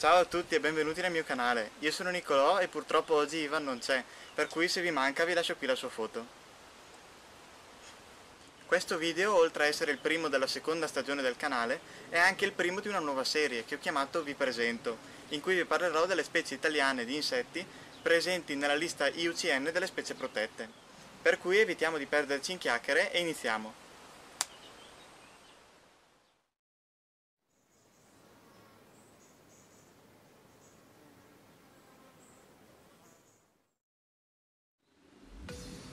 Ciao a tutti e benvenuti nel mio canale. Io sono Nicolò e purtroppo oggi Ivan non c'è, per cui se vi manca vi lascio qui la sua foto. Questo video, oltre a essere il primo della seconda stagione del canale, è anche il primo di una nuova serie che ho chiamato Vi Presento, in cui vi parlerò delle specie italiane di insetti presenti nella lista IUCN delle specie protette. Per cui evitiamo di perderci in chiacchiere e iniziamo.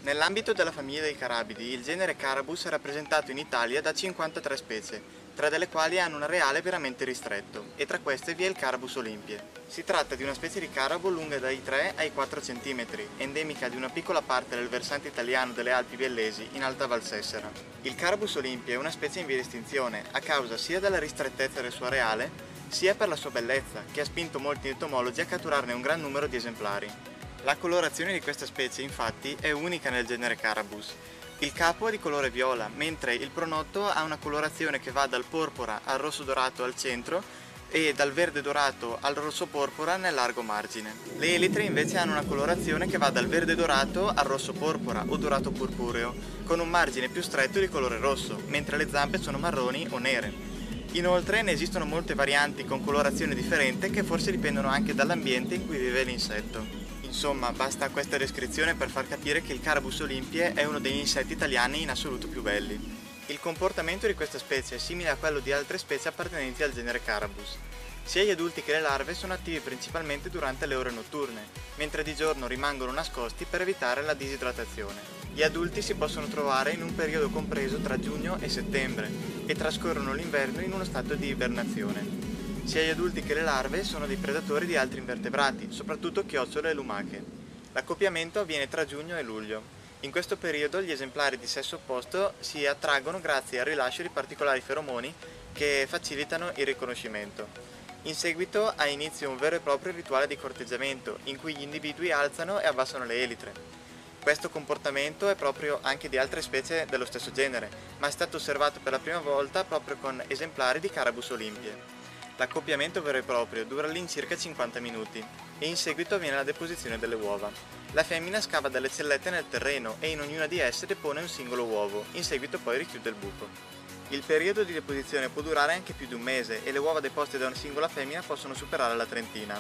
Nell'ambito della famiglia dei carabidi, il genere Carabus è rappresentato in Italia da 53 specie, tre delle quali hanno un areale veramente ristretto, e tra queste vi è il Carabus olympie. Si tratta di una specie di carabo lunga dai 3 ai 4 cm, endemica di una piccola parte del versante italiano delle Alpi Biellesi in Alta Valsessera. Il Carabus olympie è una specie in via di estinzione, a causa sia della ristrettezza del suo areale, sia per la sua bellezza, che ha spinto molti entomologi a catturarne un gran numero di esemplari. La colorazione di questa specie infatti è unica nel genere Carabus. Il capo è di colore viola, mentre il pronotto ha una colorazione che va dal porpora al rosso dorato al centro e dal verde dorato al rosso porpora nel largo margine. Le elitre invece hanno una colorazione che va dal verde dorato al rosso porpora o dorato purpureo, con un margine più stretto di colore rosso, mentre le zampe sono marroni o nere. Inoltre ne esistono molte varianti con colorazione differente che forse dipendono anche dall'ambiente in cui vive l'insetto. Insomma, basta questa descrizione per far capire che il Carabus olympie è uno degli insetti italiani in assoluto più belli. Il comportamento di questa specie è simile a quello di altre specie appartenenti al genere Carabus. Sia gli adulti che le larve sono attivi principalmente durante le ore notturne, mentre di giorno rimangono nascosti per evitare la disidratazione. Gli adulti si possono trovare in un periodo compreso tra giugno e settembre e trascorrono l'inverno in uno stato di ibernazione. Sia gli adulti che le larve sono dei predatori di altri invertebrati, soprattutto chiocciole e lumache. L'accoppiamento avviene tra giugno e luglio. In questo periodo gli esemplari di sesso opposto si attraggono grazie al rilascio di particolari feromoni che facilitano il riconoscimento. In seguito ha inizio un vero e proprio rituale di corteggiamento, in cui gli individui alzano e abbassano le elitre. Questo comportamento è proprio anche di altre specie dello stesso genere, ma è stato osservato per la prima volta proprio con esemplari di Carabus olympie. L'accoppiamento vero e proprio dura all'incirca 50 minuti e in seguito avviene la deposizione delle uova. La femmina scava delle cellette nel terreno e in ognuna di esse depone un singolo uovo, in seguito poi richiude il buco. Il periodo di deposizione può durare anche più di un mese e le uova deposte da una singola femmina possono superare la trentina.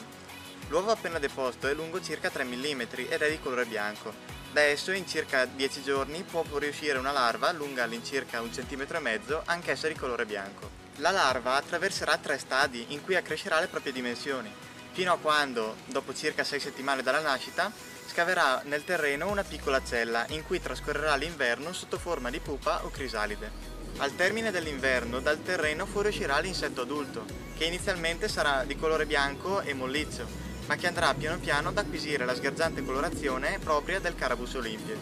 L'uovo appena deposto è lungo circa 3 mm ed è di colore bianco. Da esso in circa 10 giorni può fuoriuscire una larva lunga all'incirca 1,5 cm, anch'essa di colore bianco. La larva attraverserà tre stadi in cui accrescerà le proprie dimensioni, fino a quando, dopo circa 6 settimane dalla nascita, scaverà nel terreno una piccola cella in cui trascorrerà l'inverno sotto forma di pupa o crisalide. Al termine dell'inverno dal terreno fuoriuscirà l'insetto adulto, che inizialmente sarà di colore bianco e molliccio, ma che andrà piano piano ad acquisire la sgargiante colorazione propria del Carabus olympie.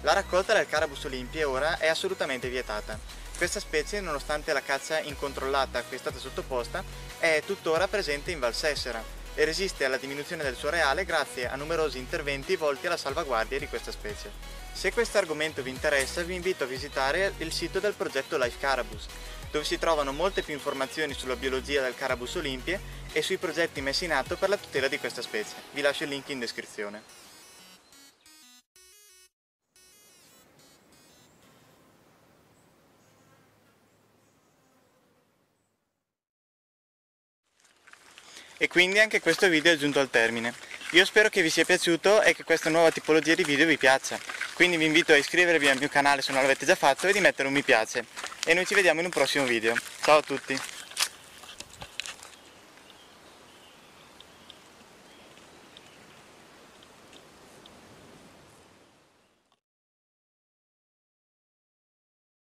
La raccolta del Carabus olympie ora è assolutamente vietata, questa specie, nonostante la caccia incontrollata a cui è stata sottoposta, è tuttora presente in Valsessera e resiste alla diminuzione del suo areale grazie a numerosi interventi volti alla salvaguardia di questa specie. Se questo argomento vi interessa vi invito a visitare il sito del progetto Life Carabus, dove si trovano molte più informazioni sulla biologia del Carabus olympie e sui progetti messi in atto per la tutela di questa specie. Vi lascio il link in descrizione. E quindi anche questo video è giunto al termine. Io spero che vi sia piaciuto e che questa nuova tipologia di video vi piaccia. Quindi vi invito a iscrivervi al mio canale se non l'avete già fatto e di mettere un mi piace. E noi ci vediamo in un prossimo video. Ciao a tutti!